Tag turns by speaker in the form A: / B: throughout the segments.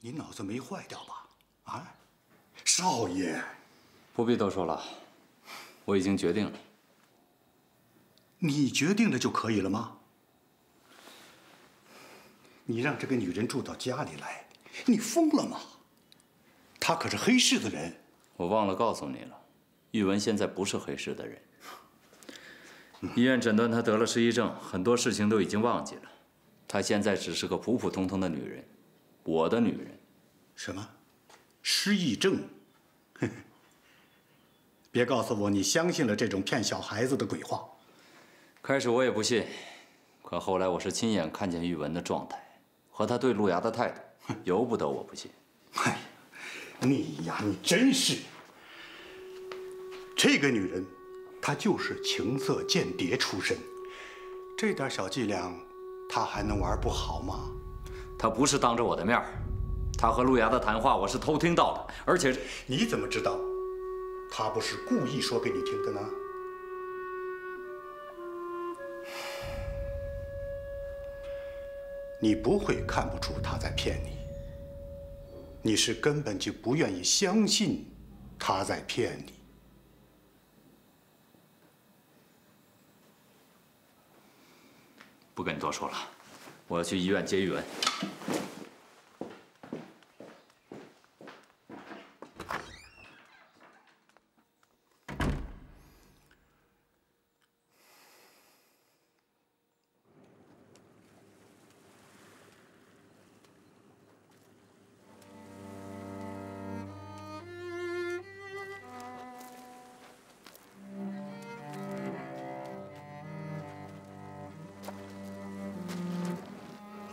A: 你脑子没坏掉吧？啊，少爷，
B: 不必多说了，我已经决定了。
A: 你决定了就可以了吗？你让这个女人住到家里来，你疯了吗？她可是黑市的人。
B: 我忘了告诉你了，玉文现在不是黑市的人。医院诊断她得了失忆症，很多事情都已经忘记了。她现在只是个普普通通的女人，我的女人。
A: 什么？失忆症？别告诉我你相信了这种骗小孩子的鬼话。
B: 开始我也不信，可后来我是亲眼看见玉文的状态。和他对陆牙的态度，由不得我不信。
A: 哎呀，你呀，你真是……这个女人，她就是情色间谍出身，这点小伎俩，她还能玩不好吗？
B: 她不是当着我的面他和陆牙的谈话我是偷听到的，而且
A: 你怎么知道？他不是故意说给你听的呢？你不会看不出他在骗你，你是根本就不愿意相信他在骗你。
B: 不跟你多说了，我要去医院接玉文。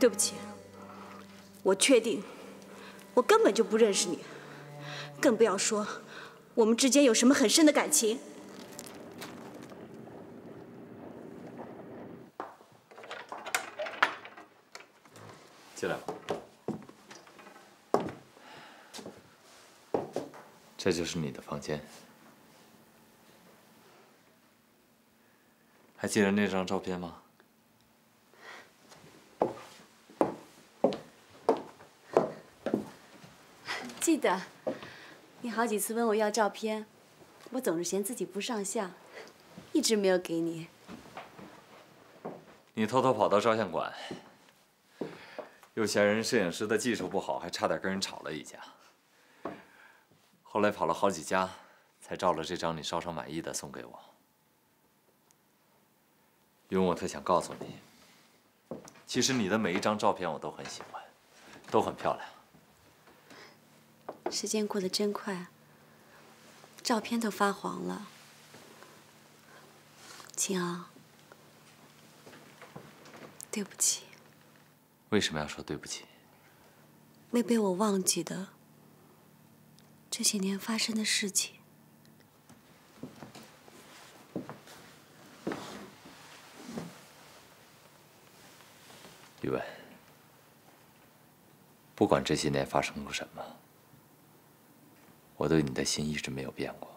C: 对不起，我确定，我根本就不认识你，更不要说我们之间有什么很深的感情。
B: 进来吧，这就是你的房间，还记得那张照片吗？
C: 的，你好几次问我要照片，我总是嫌自己不上相，一直没有给你。
B: 你偷偷跑到照相馆，又嫌人摄影师的技术不好，还差点跟人吵了一架。后来跑了好几家，才照了这张你稍稍满意的送给我。因为我特想告诉你，其实你的每一张照片我都很喜欢，都很漂亮。
C: 时间过得真快，照片都发黄了。秦昂，对不起。
B: 为什么要说对不起？
C: 没被我忘记的这些年发生的事情。
B: 宇文，不管这些年发生过什么。我对你的心一直没有变过。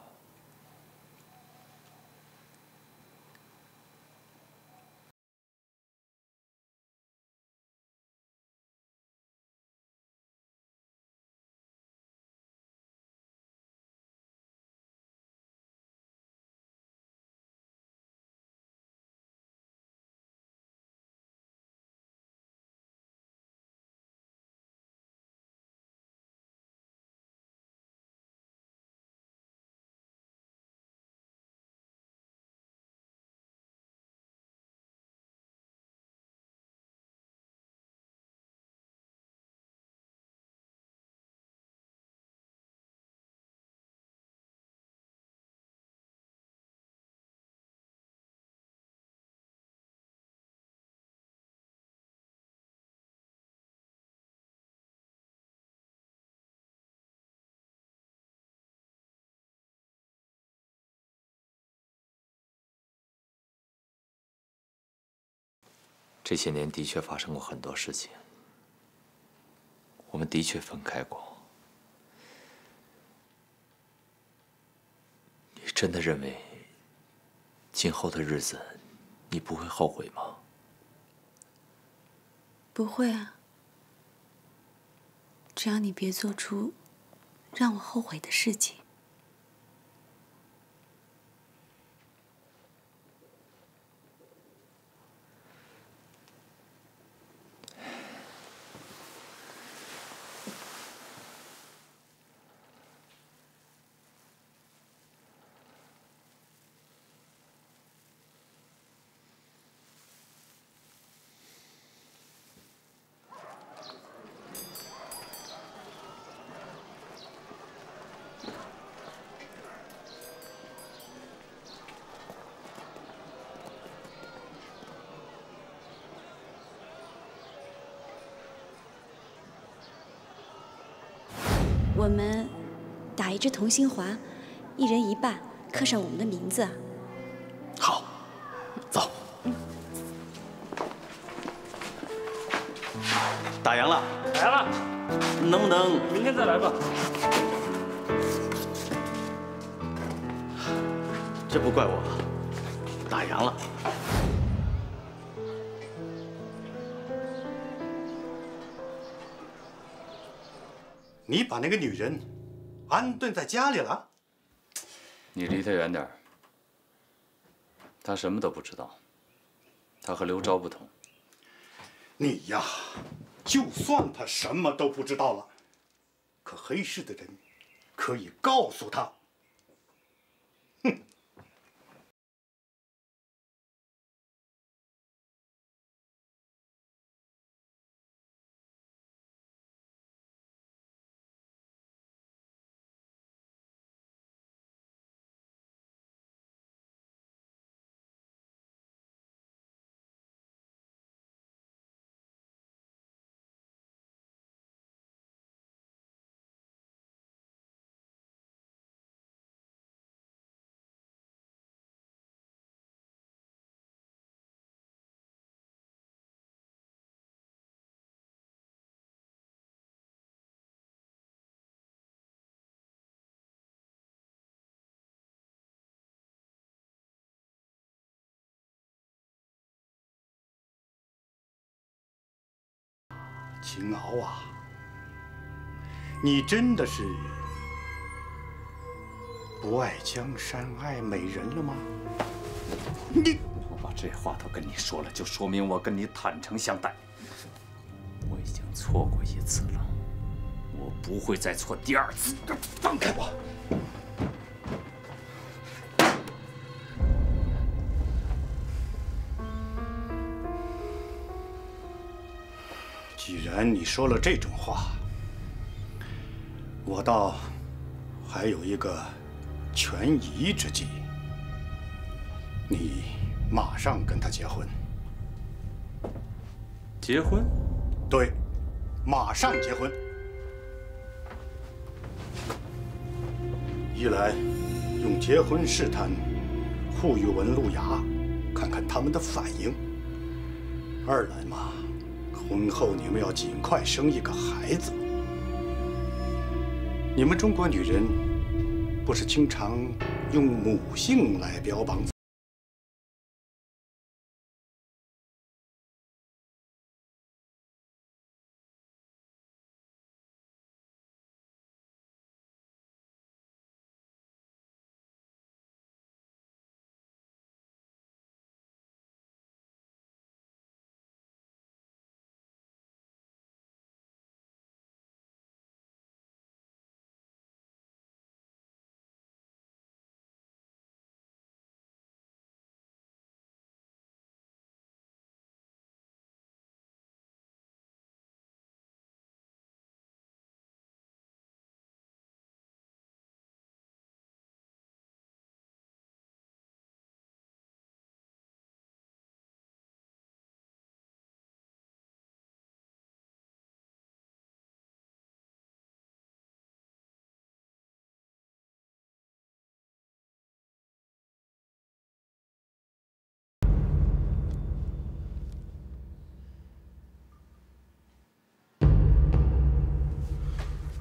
B: 这些年的确发生过很多事情，我们的确分开过。你真的认为今后的日子你不会后悔吗？
C: 不会啊，
D: 只要你别做出让我后悔的事情。我们打一支同心环，一人一半，刻上我们的名字。
A: 好，走。
E: 打烊了，
B: 打烊了，
E: 能不能
B: 明天再来吧？
E: 这不怪我，打烊了。
A: 你把那个女人安顿在家里了？
B: 你离她远点儿。他什么都不知道。她和刘钊不同。
A: 你呀，就算她什么都不知道了，可黑市的人可以告诉他。秦敖啊，你真的是不爱江山爱美人了吗？你
B: 我把这话都跟你说了，就说明我跟你坦诚相待。我已经错过一次了，我不会再错第二次。
A: 放开我！然你说了这种话，我倒还有一个权宜之计。你马上跟他结婚。
B: 结婚？
A: 对，马上结婚。一来用结婚试探傅玉文、路雅，看看他们的反应；二来嘛。婚后你们要尽快生一个孩子。你们中国女人不是经常用母性来标榜？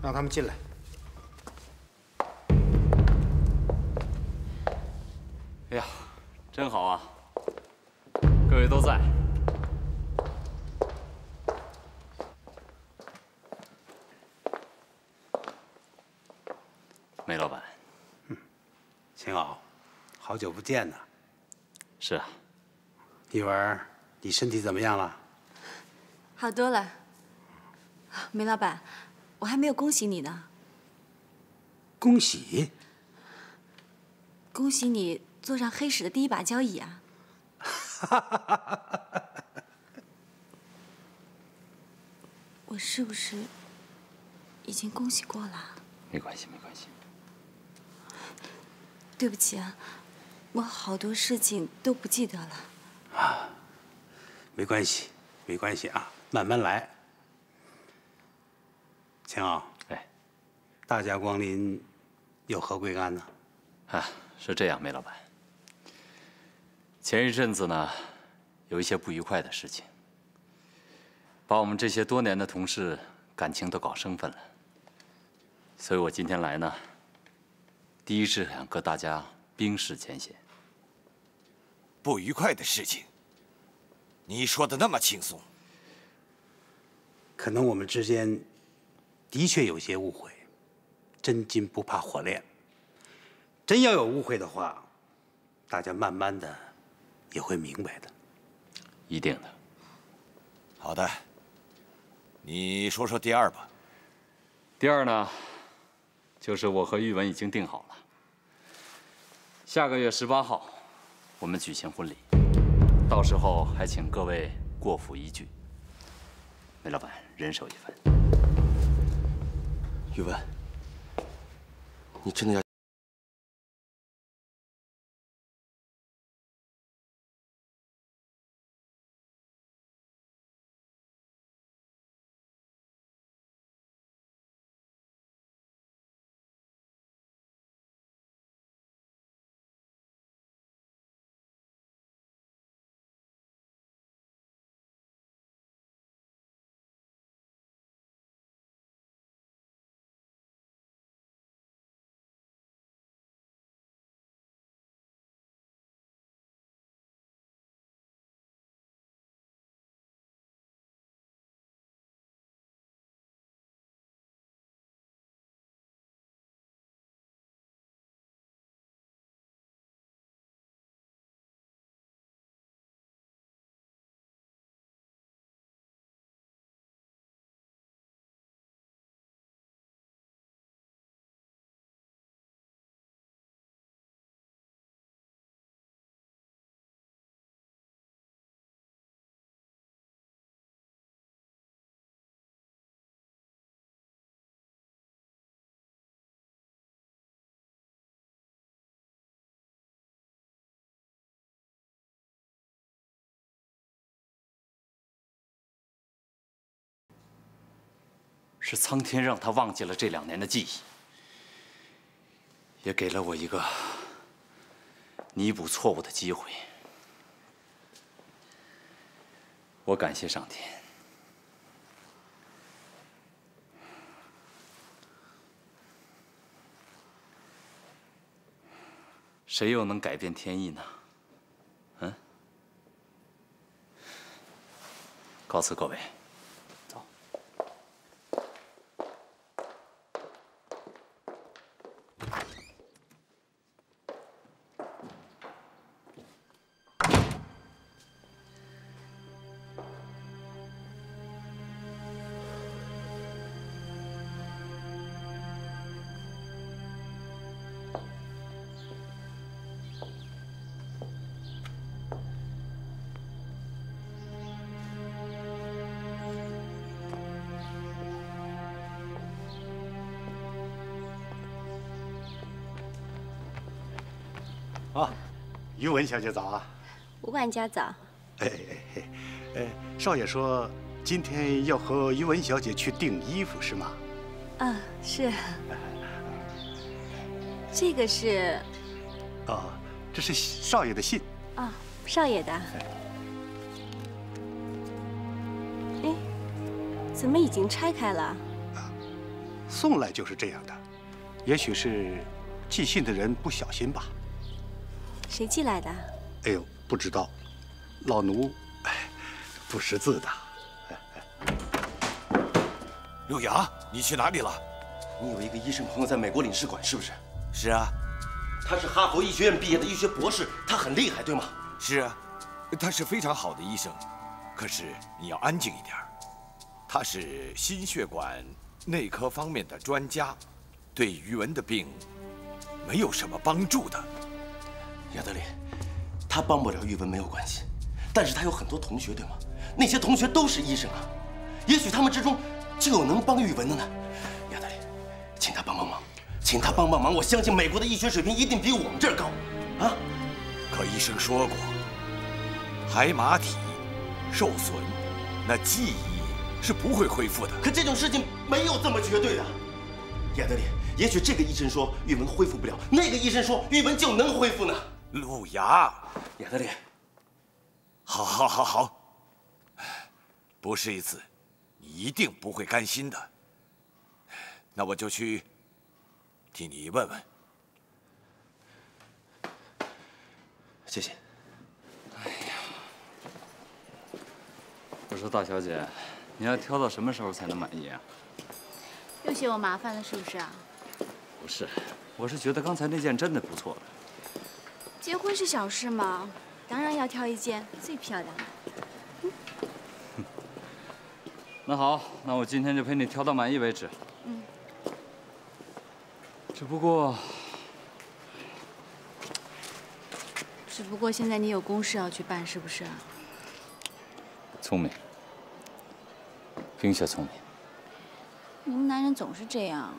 A: 让他们进来。
B: 哎呀，真好啊，各位都在。梅老板。
F: 秦老，好久不见呐。
B: 是啊，
F: 一文，你身体怎么样了？
C: 好多了。梅老板。我还没有恭喜你呢。
F: 恭喜！
C: 恭喜你坐上黑石的第一把交椅啊！我是不是已经恭喜过了？
B: 没关系，没关系。
C: 对不起啊，我好多事情都不记得了。啊，
F: 没关系，没关系啊，慢慢来。秦傲，哎，大驾光临，有何贵干呢？
B: 啊，是这样，梅老板。前一阵子呢，有一些不愉快的事情，把我们这些多年的同事感情都搞生分了。所以我今天来呢，第一是想跟大家冰释前嫌。
G: 不愉快的事情，你说的那么轻松？
F: 可能我们之间的确有些误会，真金不怕火炼。真要有误会的话，大家慢慢的也会明白的。
B: 一定的。
G: 好的，你说说第二吧。
B: 第二呢？就是我和玉文已经定好了，下个月十八号，我们举行婚礼，到时候还请各位过府一聚。梅老板，人手一份。
H: 宇文，你真的要？
B: 是苍天让他忘记了这两年的记忆，也给了我一个弥补错误的机会。我感谢上天。谁又能改变天意呢？嗯，告辞各位。
A: 啊，于文小姐早啊！
C: 吴管家早。哎
A: 哎哎，少爷说今天要和于文小姐去订衣服是吗？
C: 啊，是。这个是？
A: 哦，这是少爷的信。
C: 啊，少爷的。哎，怎么已经拆开了？啊，
A: 送来就是这样的，也许是寄信的人不小心吧。
C: 谁寄来的？
A: 哎呦，不知道，老奴哎不识字的。
G: 六牙，你去哪里了？
H: 你有一个医生朋友在美国领事馆，是不是？
G: 是啊，
H: 他是哈佛医学院毕业的医学博士，他很厉害，对吗？
G: 是啊，他是非常好的医生。可是你要安静一点他是心血管内科方面的专家，对于文的病没有什么帮助的。
H: 亚德里，他帮不了玉文没有关系，但是他有很多同学，对吗？那些同学都是医生啊，也许他们之中就有能帮玉文的呢。亚德里，请他帮帮忙，请他帮帮忙。我相信美国的医学水平一定比我们这儿高，啊！
G: 可医生说过，海马体受损，那记忆。是不会恢复的。
H: 可这种事情没有这么绝对的，亚德里。也许这个医生说玉文恢复不了，那个医生说玉文就能恢复呢。
G: 路牙，
H: 亚德里，
G: 好，好，好，好。不是一次，你一定不会甘心的。那我就去替你问问。
H: 谢谢。哎呀，
B: 我说大小姐。你要挑到什么时候才能满意啊？
C: 又嫌我麻烦了是不是啊？
B: 不是，我是觉得刚才那件真的不错。
C: 结婚是小事嘛，当然要挑一件最漂亮的。
B: 那好，那我今天就陪你挑到满意为止。嗯。只不过，
C: 只不过现在你有公事要去办，是不是？
B: 聪明。冰雪聪明。
C: 你们男人总是这样，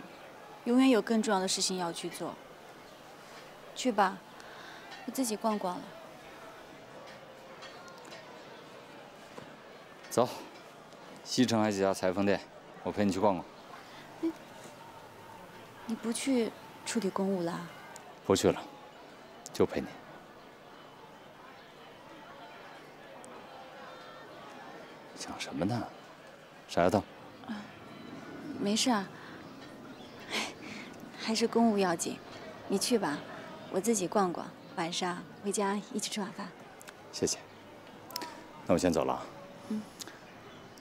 C: 永远有更重要的事情要去做。去吧，我自己逛逛了。
B: 走，西城还有几家裁缝店，我陪你去逛逛。
C: 你不去处理公务了？
B: 不去了，就陪你。想什么呢？傻丫头，
C: 没事啊，还是公务要紧。你去吧，我自己逛逛，晚上回家一起吃晚饭。
B: 谢谢。那我先走了。嗯。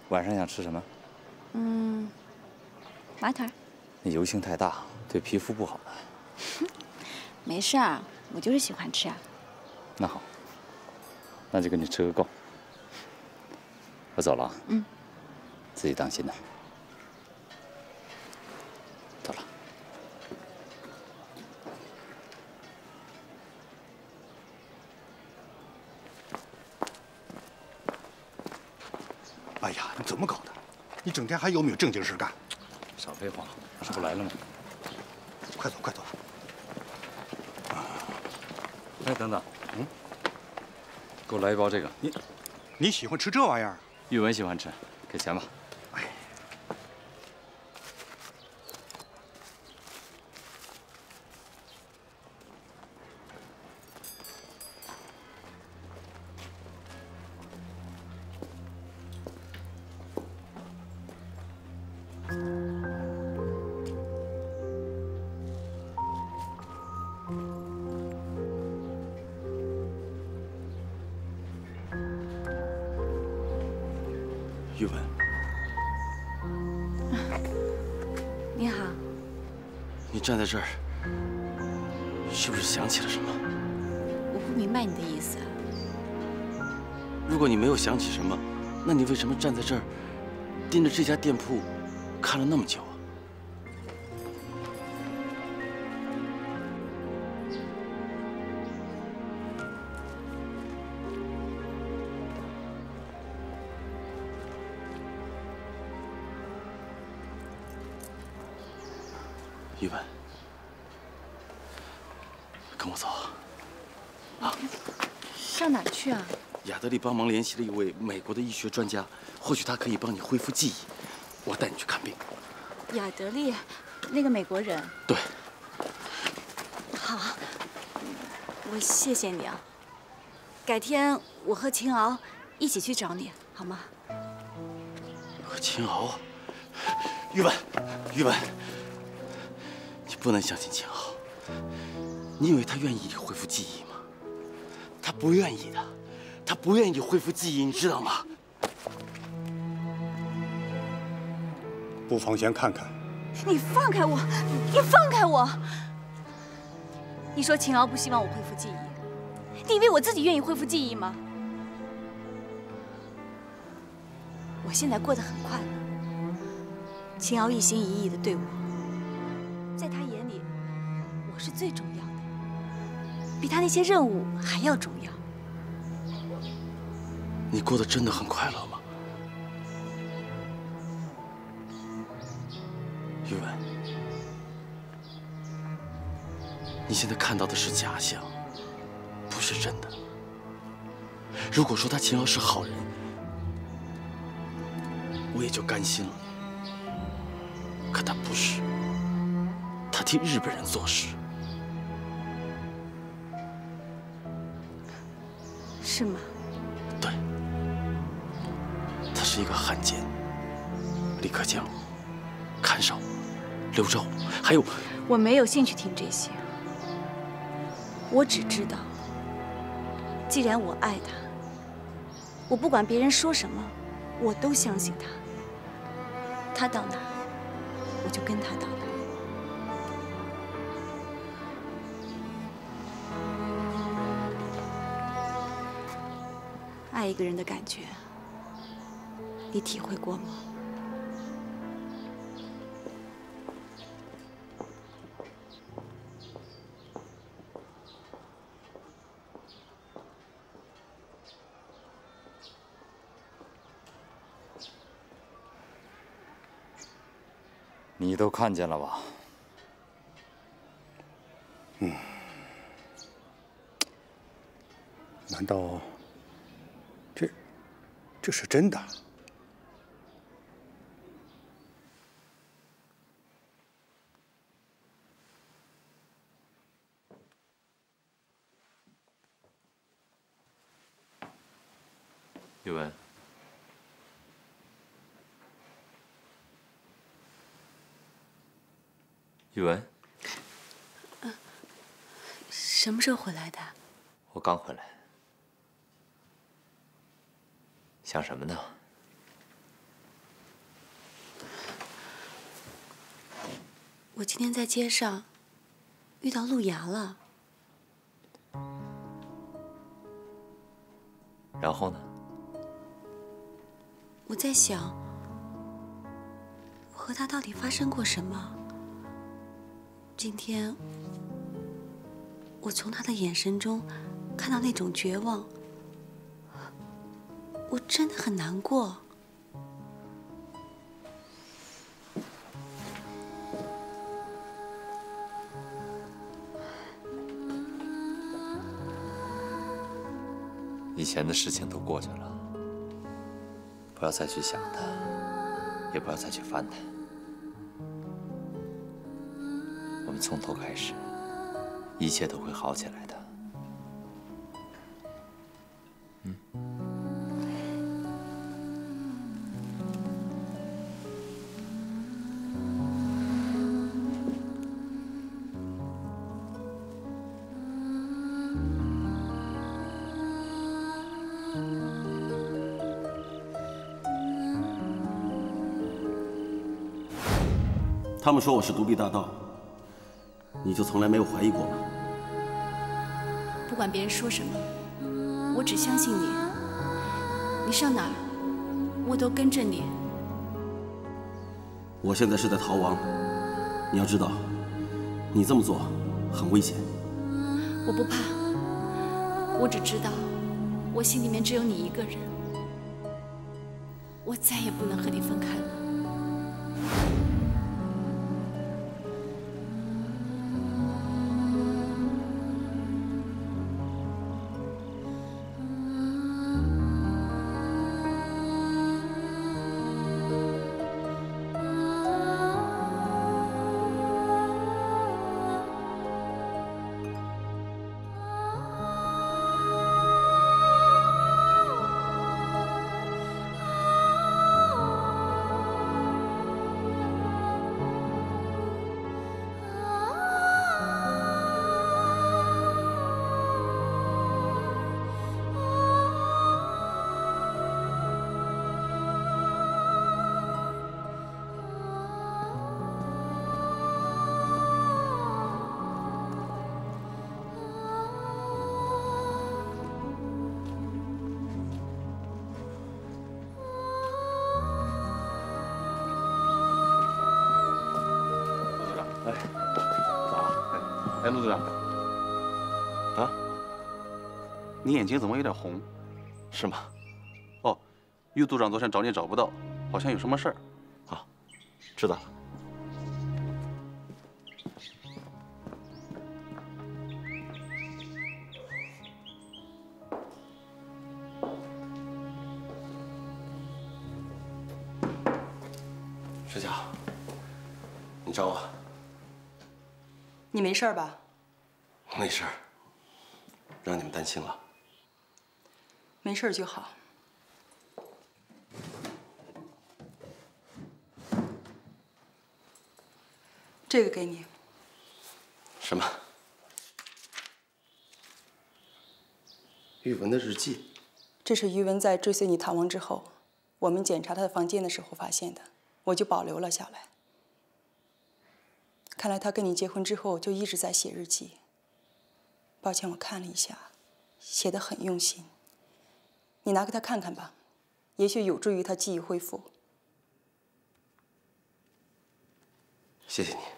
B: 晚上想吃什么？
C: 嗯，麻团。
B: 那油性太大，对皮肤不好的。
C: 没事儿，我就是喜欢吃。
B: 那好，那就给你吃个够。我走了。嗯。自己当心点。走了。
A: 哎呀，你怎么搞的？你整天还有没有正经事干？
B: 少废话，这不来了吗？
A: 快走，快走。
B: 哎，等等，嗯，给我来一包这个。
A: 你，你喜欢吃这玩意儿？
B: 玉文喜欢吃，给钱吧。
H: 这儿，是不是想起了什么？
C: 我不明白你的意思。
H: 如果你没有想起什么，那你为什么站在这儿，盯着这家店铺，看了那么久帮忙联系了一位美国的医学专家，或许他可以帮你恢复记忆。我带你去看病。
C: 亚德利，那个美国人。
H: 对。
C: 好，我谢谢你啊。改天我和秦敖一起去找你，好吗？
H: 和秦敖？玉文，玉文，你不能相信秦敖。你以为他愿意恢复记忆吗？他不愿意的，他不愿意恢复记忆，你知道吗？
A: 不妨先看看。
C: 你放开我！你放开我！你说秦敖不希望我恢复记忆，你以为我自己愿意恢复记忆吗？我现在过得很快乐，秦瑶一心一意的对我，在他眼里，我是最重要的，比他那些任务还要重要。
H: 你过得真的很快乐吗？宇文，你现在看到的是假象，不是真的。如果说他秦瑶是好人，我也就甘心了。可他不是，他替日本人做事，
D: 是吗？
H: 一个汉奸。李克强、看守、刘钊，还有
C: 我没有兴趣听这些，我只知道，既然我爱他，我不管别人说什么，我都相信他。他到哪，我就跟他到哪。爱一个人的感觉，你体会过吗？
B: 你都看见了吧？
A: 嗯难道这这是真的？
B: 宇文，宇文，
C: 什么时候回来的？
B: 我刚回来，想什么呢？
C: 我今天在街上遇到陆崖了，
B: 然后呢？
C: 我在想，我和他到底发生过什么？今天，我从他的眼神中看到那种绝望，我真的很难过。
B: 以前的事情都过去了，不要再去想他，也不要再去翻他。我们从头开始，一切都会好起来的。
H: 他们说我是独臂大盗，你就从来没有怀疑过吗？
C: 不管别人说什么，我只相信你。你上哪儿，我都跟着你。
H: 我现在是在逃亡，你要知道，你这么做很危险。
C: 我不怕，我只知道，我心里面只有你一个人，我再也不能和你分开了。
H: 哎，早。哎，陆组长。啊？
I: 你眼睛怎么有点红？
H: 是吗？
I: 哦，于组长昨天找你找不到，好像有什么事儿。
H: 啊，知道了。
J: 事吧？
H: 没事，让你们担心了。
J: 没事就好。这个给你。
H: 什么？玉文的日记。
J: 这是于文在追随你逃亡之后，我们检查他的房间的时候发现的，我就保留了下来。看来他跟你结婚之后就一直在写日记。抱歉，我看了一下，写的很用心。你拿给他看看吧，也许有助于他记忆恢复。
H: 谢谢你。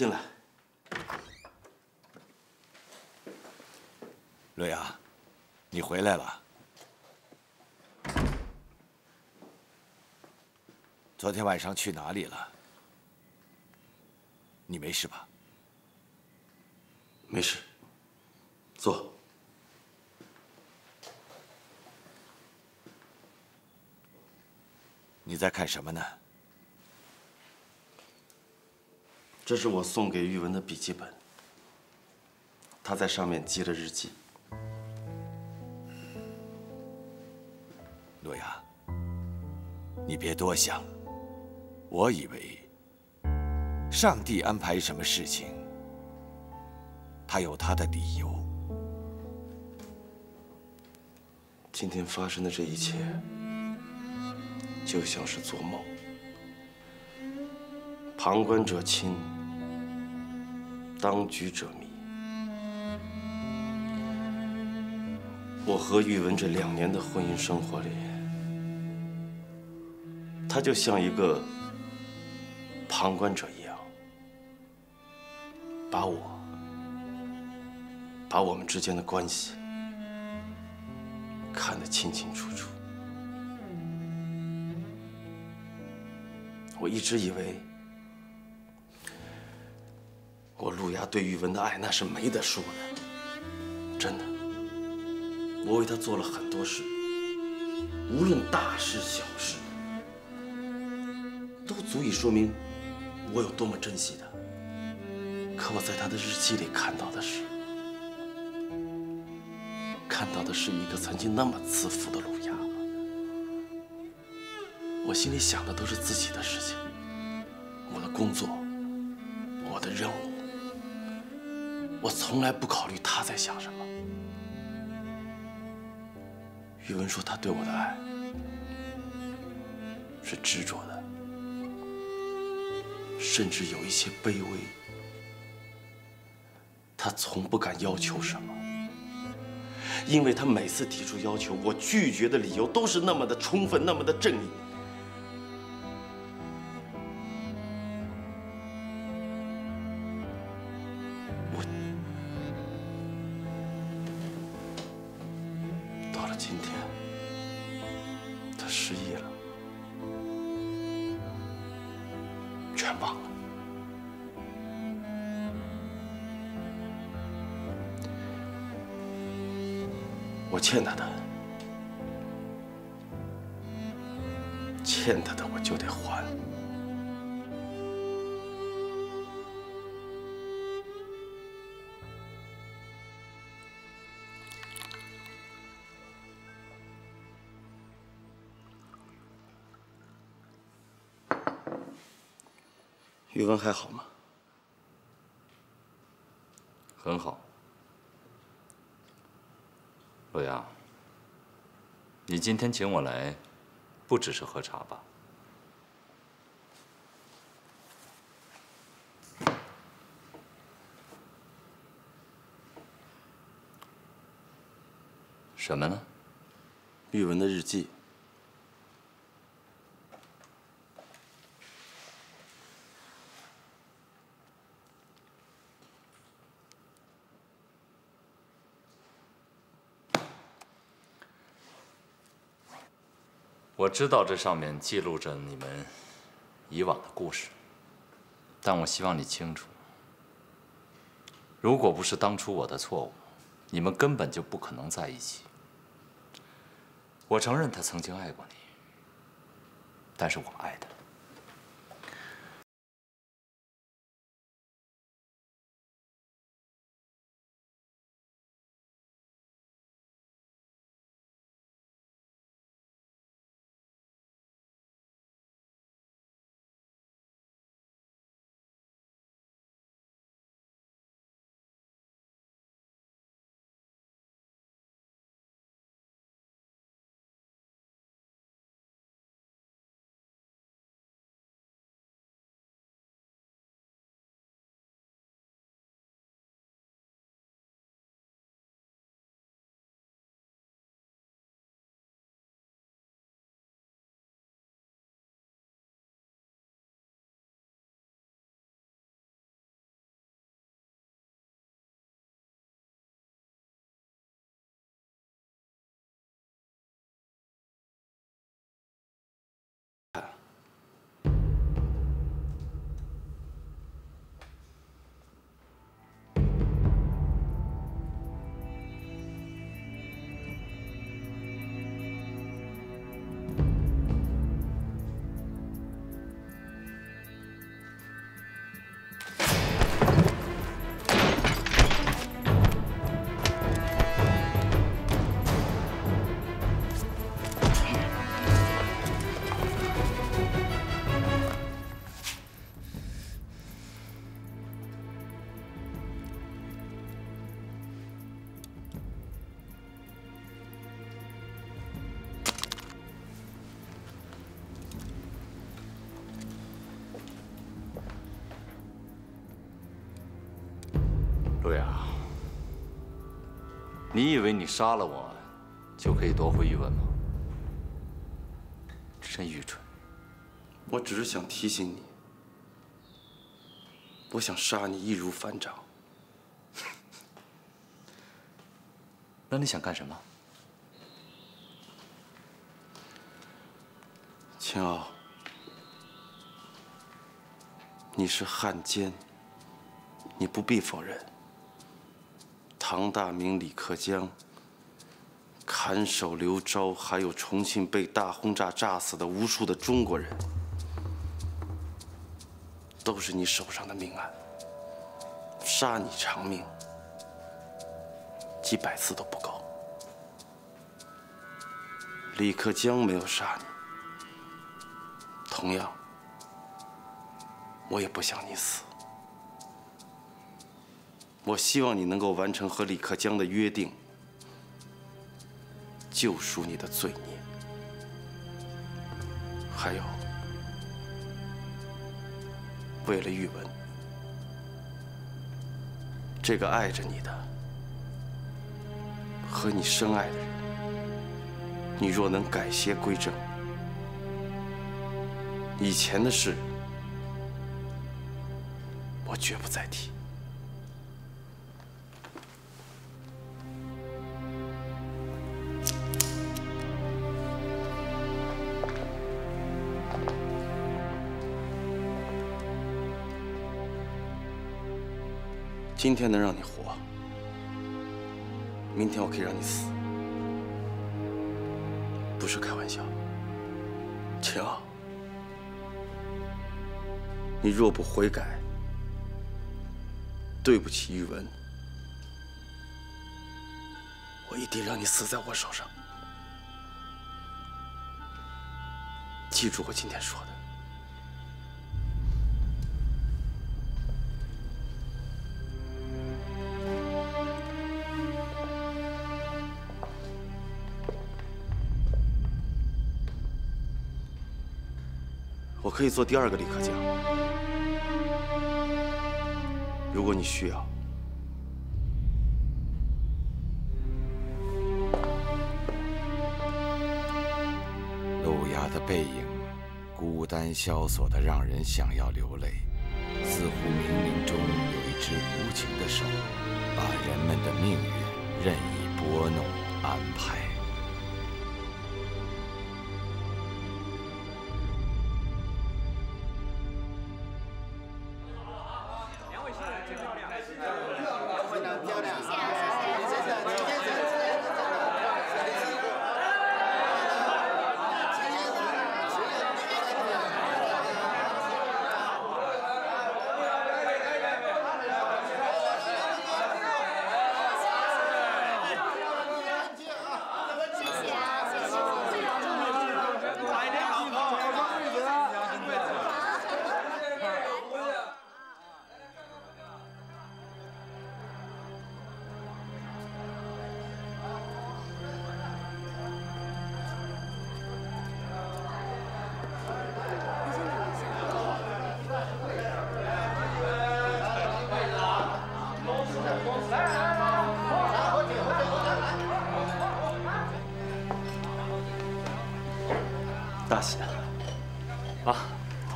H: 进来，
G: 洛阳，你回来了。昨天晚上去哪里了？你没事吧？
H: 没事，坐。
G: 你在看什么呢？
H: 这是我送给玉文的笔记本，他在上面记了日记。
G: 诺亚，你别多想。我以为，上帝安排什么事情，他有他的理由。
H: 今天发生的这一切，就像是做梦，旁观者清。当局者迷。我和玉文这两年的婚姻生活里，他就像一个旁观者一样，把我、把我们之间的关系看得清清楚楚。我一直以为。陆牙对玉文的爱那是没得说的，真的。我为他做了很多事，无论大事小事，都足以说明我有多么珍惜他。可我在他的日记里看到的是，看到的是一个曾经那么自负的陆牙。我心里想的都是自己的事情，我的工作，我的任务。我从来不考虑他在想什么。宇文说他对我的爱是执着的，甚至有一些卑微。他从不敢要求什么，因为他每次提出要求，我拒绝的理由都是那么的充分，那么的正义。宇文还好吗？
B: 很好。洛阳，你今天请我来，不只是喝茶吧？什么呢？
H: 玉文的日记。
B: 我知道这上面记录着你们以往的故事，但我希望你清楚，如果不是当初我的错误，你们根本就不可能在一起。我承认他曾经爱过你，但是我爱他。你以为你杀了我，就可以夺回玉文吗？真愚蠢！
H: 我只是想提醒你，我想杀你易如反掌。
B: 那你想干什么？
H: 青傲，你是汉奸，你不必否认。唐大明、李克江、看守刘钊，还有重庆被大轰炸炸死的无数的中国人，都是你手上的命案。杀你偿命，几百次都不够。李克江没有杀你，同样，我也不想你死。我希望你能够完成和李克江的约定，救赎你的罪孽。还有，为了玉文，这个爱着你的和你深爱的人，你若能改邪归正，以前的事我绝不再提。今天能让你活，明天我可以让你死，不是开玩笑。秦傲，你若不悔改，对不起玉文，我一定让你死在我手上。记住我今天说的。可以做第二个李克强。如果你需要，
G: 路亚的背影，孤单萧索的，让人想要流泪。似乎冥冥中有一只无情的手，把人们的命运任意拨弄安排。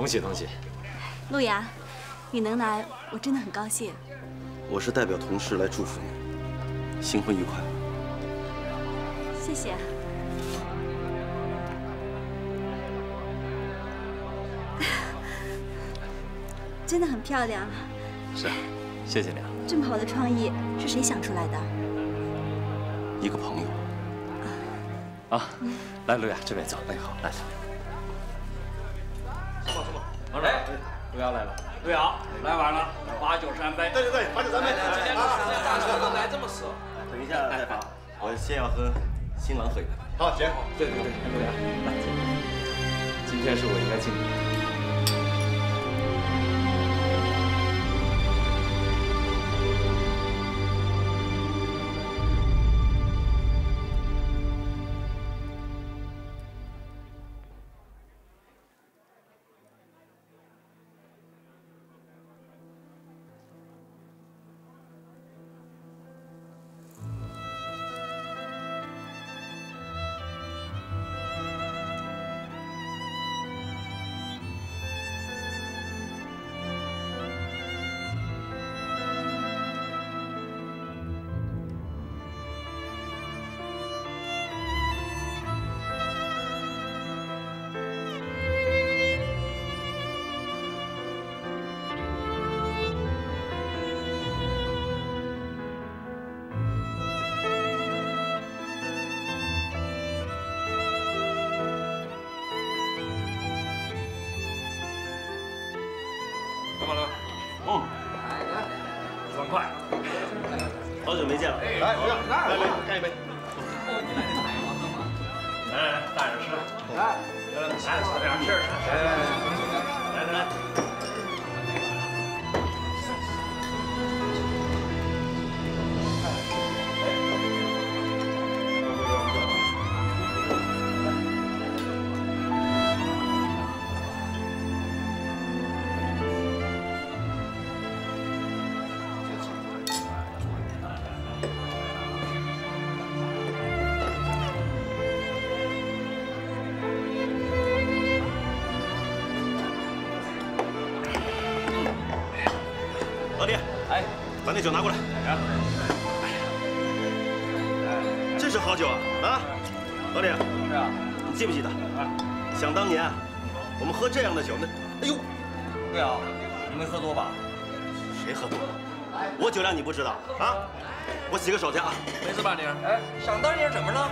H: 啊，
B: 同喜恭喜。
C: 陆雅，你能来，我真的很高兴。
H: 我是代表同事来祝福你，新婚愉快。
C: 谢谢。真的很漂亮。
B: 是啊，谢谢你啊。
C: 这么好的创意是谁想出来的？
H: 一个朋友。
B: 啊，来，陆雅这边走。
H: 哎，好，来。
K: 什来晚了，八九三杯。
H: 对对对，八九三杯。
K: 今天大车都来这么少。
H: 等一下我先要和新郎喝一杯。
K: 好，行。
B: 对对对，来，
H: 不要，那酒拿过来。这是好酒啊！啊，老李，
K: 是啊，
H: 你记不记得？想当年，我们喝这样的酒，那，哎呦，
K: 陆瑶，你没喝多吧？
H: 谁喝多了？我酒量你不知道啊？我洗个手去啊。
K: 没事吧你？哎，想当年怎么了？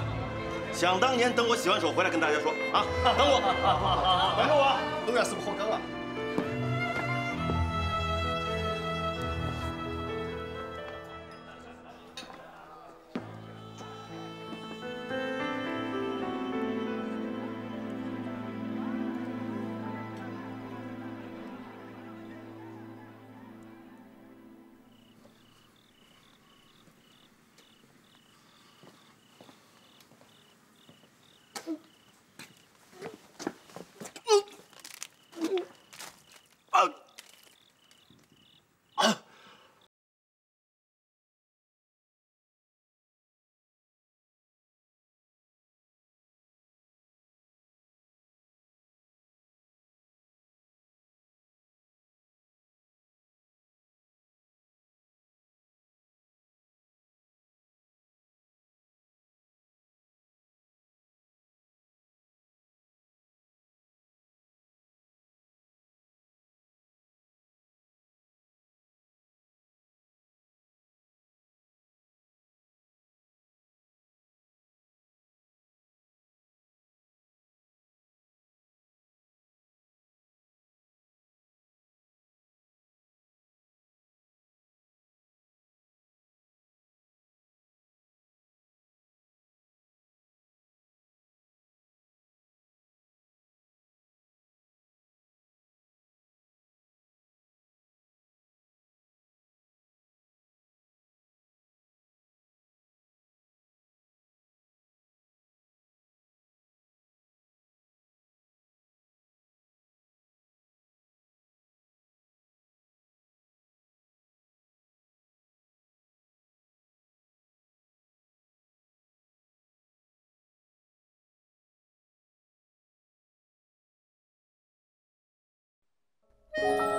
H: 想当年，等我洗完手回来跟大家说啊。等我，等着我。陆远是不是后坑了？
L: Música